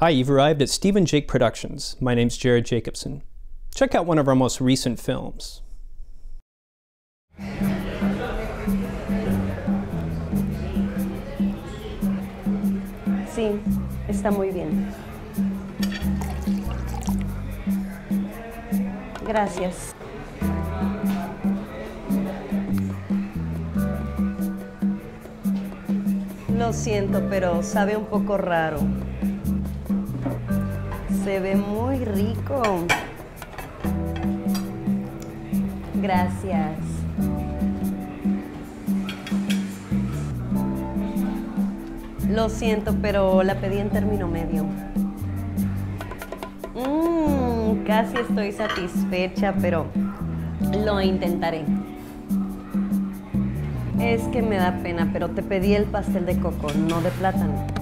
Hi, you've arrived at Stephen Jake Productions. My name's Jared Jacobsen. Check out one of our most recent films. Sí, está muy bien. Gracias. Lo siento, pero sabe un poco raro. Se ve muy rico. Gracias. Lo siento, pero la pedí en término medio. Mmm, casi estoy satisfecha, pero lo intentaré. Es que me da pena, pero te pedí el pastel de coco, no de plátano.